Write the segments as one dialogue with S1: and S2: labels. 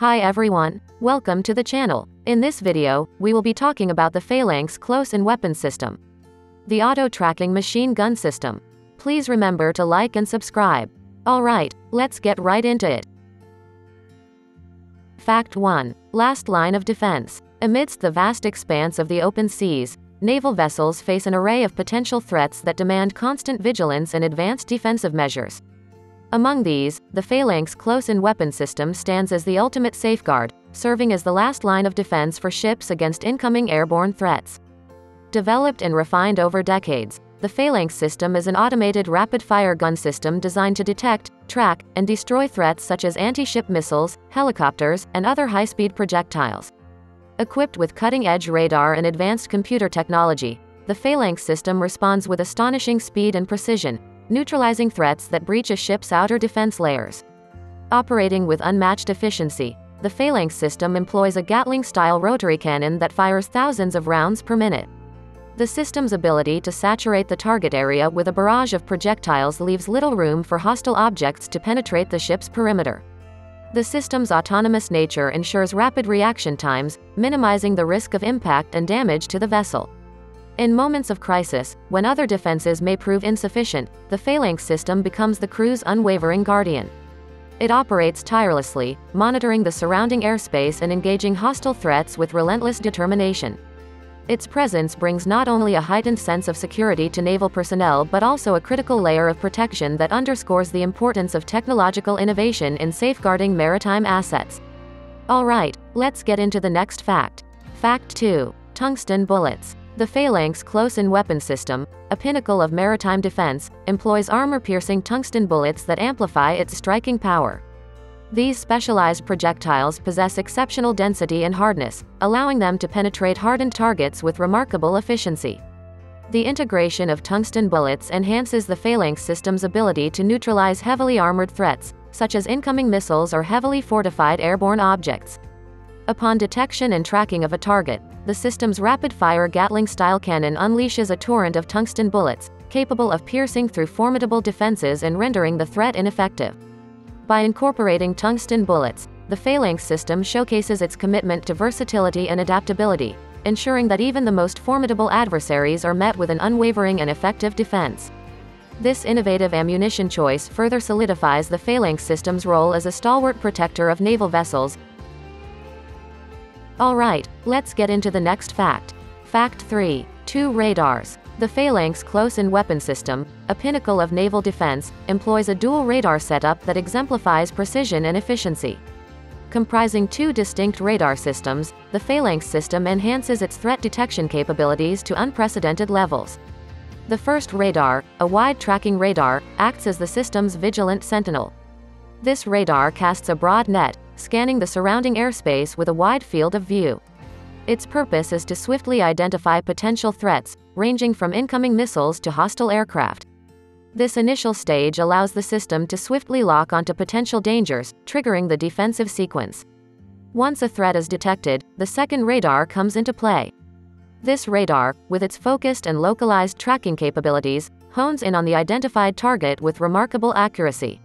S1: Hi everyone, welcome to the channel. In this video, we will be talking about the Phalanx Close-in Weapon System. The Auto-Tracking Machine Gun System. Please remember to like and subscribe. Alright, let's get right into it. Fact 1. Last line of defense. Amidst the vast expanse of the open seas, naval vessels face an array of potential threats that demand constant vigilance and advanced defensive measures. Among these, the Phalanx close-in weapon system stands as the ultimate safeguard, serving as the last line of defense for ships against incoming airborne threats. Developed and refined over decades, the Phalanx system is an automated rapid-fire gun system designed to detect, track, and destroy threats such as anti-ship missiles, helicopters, and other high-speed projectiles. Equipped with cutting-edge radar and advanced computer technology, the Phalanx system responds with astonishing speed and precision, neutralizing threats that breach a ship's outer defense layers. Operating with unmatched efficiency, the Phalanx system employs a Gatling-style rotary cannon that fires thousands of rounds per minute. The system's ability to saturate the target area with a barrage of projectiles leaves little room for hostile objects to penetrate the ship's perimeter. The system's autonomous nature ensures rapid reaction times, minimizing the risk of impact and damage to the vessel. In moments of crisis, when other defenses may prove insufficient, the Phalanx system becomes the crew's unwavering guardian. It operates tirelessly, monitoring the surrounding airspace and engaging hostile threats with relentless determination. Its presence brings not only a heightened sense of security to naval personnel but also a critical layer of protection that underscores the importance of technological innovation in safeguarding maritime assets. Alright, let's get into the next fact. Fact 2. Tungsten bullets. The Phalanx close-in weapon system, a pinnacle of maritime defense, employs armor-piercing tungsten bullets that amplify its striking power. These specialized projectiles possess exceptional density and hardness, allowing them to penetrate hardened targets with remarkable efficiency. The integration of tungsten bullets enhances the Phalanx system's ability to neutralize heavily armored threats, such as incoming missiles or heavily fortified airborne objects. Upon detection and tracking of a target, the system's rapid-fire Gatling-style cannon unleashes a torrent of tungsten bullets, capable of piercing through formidable defenses and rendering the threat ineffective. By incorporating tungsten bullets, the Phalanx system showcases its commitment to versatility and adaptability, ensuring that even the most formidable adversaries are met with an unwavering and effective defense. This innovative ammunition choice further solidifies the Phalanx system's role as a stalwart protector of naval vessels, Alright, let's get into the next fact. Fact 3. Two radars. The Phalanx close-in weapon system, a pinnacle of naval defense, employs a dual radar setup that exemplifies precision and efficiency. Comprising two distinct radar systems, the Phalanx system enhances its threat detection capabilities to unprecedented levels. The first radar, a wide tracking radar, acts as the system's vigilant sentinel. This radar casts a broad net, scanning the surrounding airspace with a wide field of view. Its purpose is to swiftly identify potential threats, ranging from incoming missiles to hostile aircraft. This initial stage allows the system to swiftly lock onto potential dangers, triggering the defensive sequence. Once a threat is detected, the second radar comes into play. This radar, with its focused and localized tracking capabilities, hones in on the identified target with remarkable accuracy.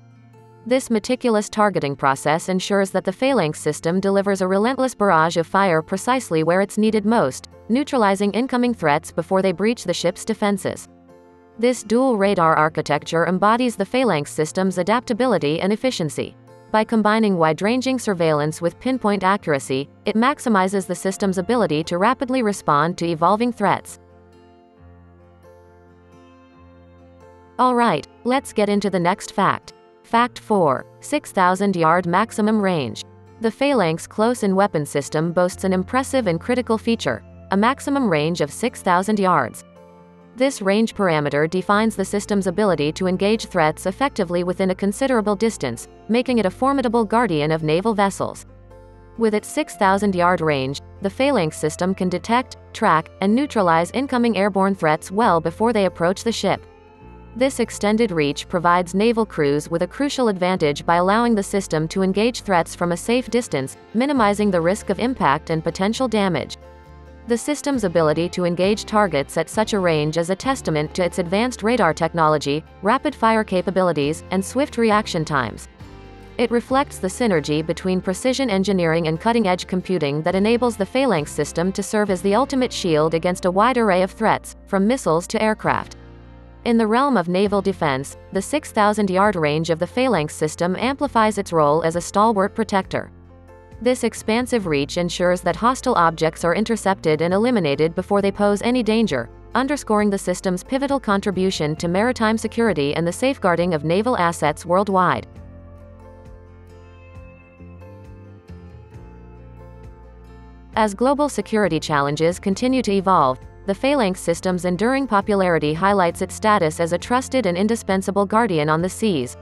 S1: This meticulous targeting process ensures that the Phalanx system delivers a relentless barrage of fire precisely where it's needed most, neutralizing incoming threats before they breach the ship's defenses. This dual radar architecture embodies the Phalanx system's adaptability and efficiency. By combining wide-ranging surveillance with pinpoint accuracy, it maximizes the system's ability to rapidly respond to evolving threats. Alright, let's get into the next fact. Fact 4. 6,000 yard maximum range. The Phalanx close-in weapon system boasts an impressive and critical feature, a maximum range of 6,000 yards. This range parameter defines the system's ability to engage threats effectively within a considerable distance, making it a formidable guardian of naval vessels. With its 6,000-yard range, the Phalanx system can detect, track, and neutralize incoming airborne threats well before they approach the ship. This extended reach provides naval crews with a crucial advantage by allowing the system to engage threats from a safe distance, minimizing the risk of impact and potential damage. The system's ability to engage targets at such a range is a testament to its advanced radar technology, rapid-fire capabilities, and swift reaction times. It reflects the synergy between precision engineering and cutting-edge computing that enables the Phalanx system to serve as the ultimate shield against a wide array of threats, from missiles to aircraft. In the realm of naval defense, the 6,000-yard range of the Phalanx system amplifies its role as a stalwart protector. This expansive reach ensures that hostile objects are intercepted and eliminated before they pose any danger, underscoring the system's pivotal contribution to maritime security and the safeguarding of naval assets worldwide. As global security challenges continue to evolve, the Phalanx system's enduring popularity highlights its status as a trusted and indispensable guardian on the seas.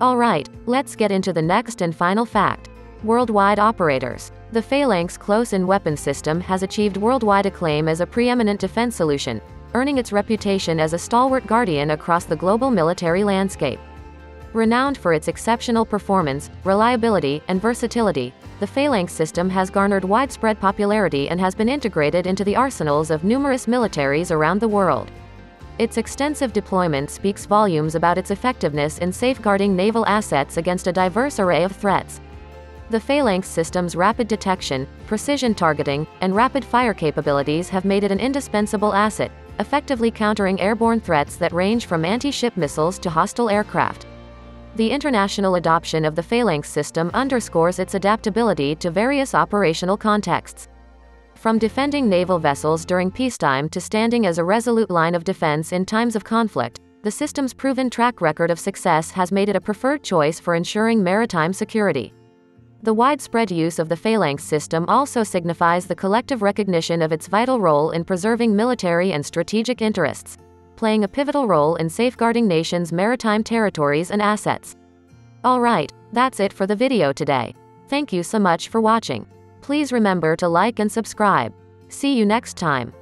S1: Alright, let's get into the next and final fact. Worldwide operators. The Phalanx close-in weapon system has achieved worldwide acclaim as a preeminent defense solution, earning its reputation as a stalwart guardian across the global military landscape. Renowned for its exceptional performance, reliability, and versatility, the Phalanx system has garnered widespread popularity and has been integrated into the arsenals of numerous militaries around the world. Its extensive deployment speaks volumes about its effectiveness in safeguarding naval assets against a diverse array of threats. The Phalanx system's rapid detection, precision targeting, and rapid-fire capabilities have made it an indispensable asset, effectively countering airborne threats that range from anti-ship missiles to hostile aircraft. The international adoption of the Phalanx system underscores its adaptability to various operational contexts. From defending naval vessels during peacetime to standing as a resolute line of defense in times of conflict, the system's proven track record of success has made it a preferred choice for ensuring maritime security. The widespread use of the Phalanx system also signifies the collective recognition of its vital role in preserving military and strategic interests playing a pivotal role in safeguarding nations' maritime territories and assets. Alright, that's it for the video today. Thank you so much for watching. Please remember to like and subscribe. See you next time.